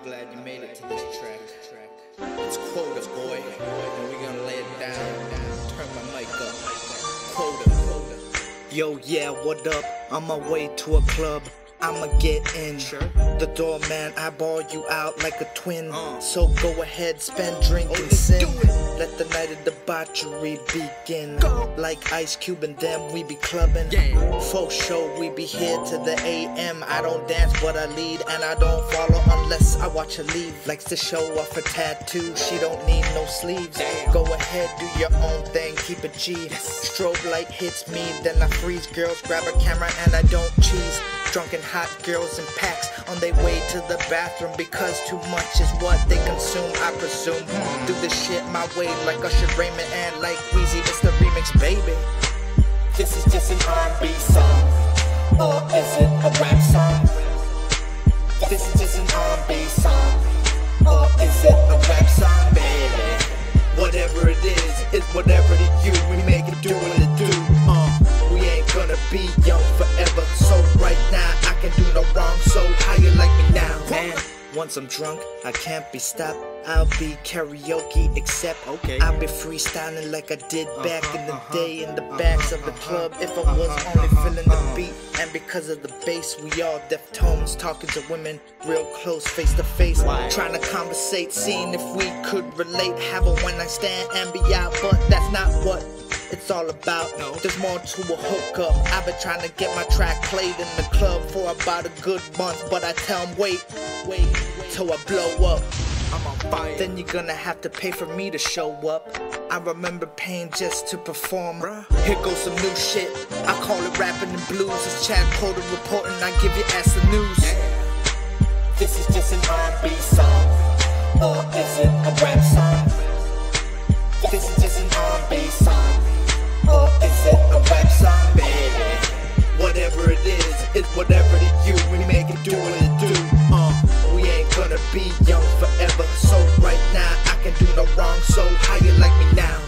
I'm glad you made it to this track. It's quota, boy, and we gonna lay it down. Turn my mic up. Quota, quota. Yo, yeah, what up? On my way to a club. I'ma get in. Sure. The doorman, I ball you out like a twin. Uh. So go ahead, spend, drink, Oh, and let's sin. Let the night of debauchery begin. Go. Like Ice Cube and them, we be clubbing. Yeah. For sure, we be here to the AM. I don't dance, but I lead, and I don't follow unless I watch her leave. Likes to show off her tattoo, she don't need no sleeves. Damn. Go ahead, do your own thing, keep it G. Strobe light hits me, then I freeze. Girls grab a camera and I don't cheese. Drunken hot girls in packs on their way to the bathroom because too much is what they consume. I presume do this shit my way like Usher Raymond and like Weezy. It's the remix, baby. This is just an R&B song, or is it a rap song? This is just an R&B song, or is it a rap song, baby? Whatever it is, it's whatever to you. We make it do what it do. Uh, we ain't gonna be Once I'm drunk, I can't be stopped. I'll be karaoke, except Okay. I'll be freestyling like I did uh-huh, back in the uh-huh, day in the backs of the uh-huh, club. If I uh-huh, was only feeling the beat, and because of the bass, we all deftones, talking to women real close, face to face, trying to conversate, seeing if we could relate, have a one night stand and be out. But that's not what it's all about. No. There's more to a hookup. I've been trying to get my track played in the club for about a good month, but I tell 'em wait, wait, till I blow up. I'm on fire. Then you're gonna have to pay for me to show up. I remember paying just to perform. Bruh. Here goes some new shit. I call it rapping and blues. It's Chad Quota reporting. I give you ass the news. Yeah. This is just an R&B song, or is it a rap song? This is just an R&B song, or is it a rap song, baby? Whatever it is, it's whatever to you. We make it do it be young forever. So right now, I can do no wrong. So how you like me now?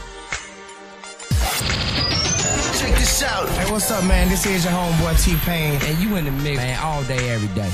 Check this out. Hey, what's up, man? This is your homeboy T Pain, and you in the mix, man, all day, every day.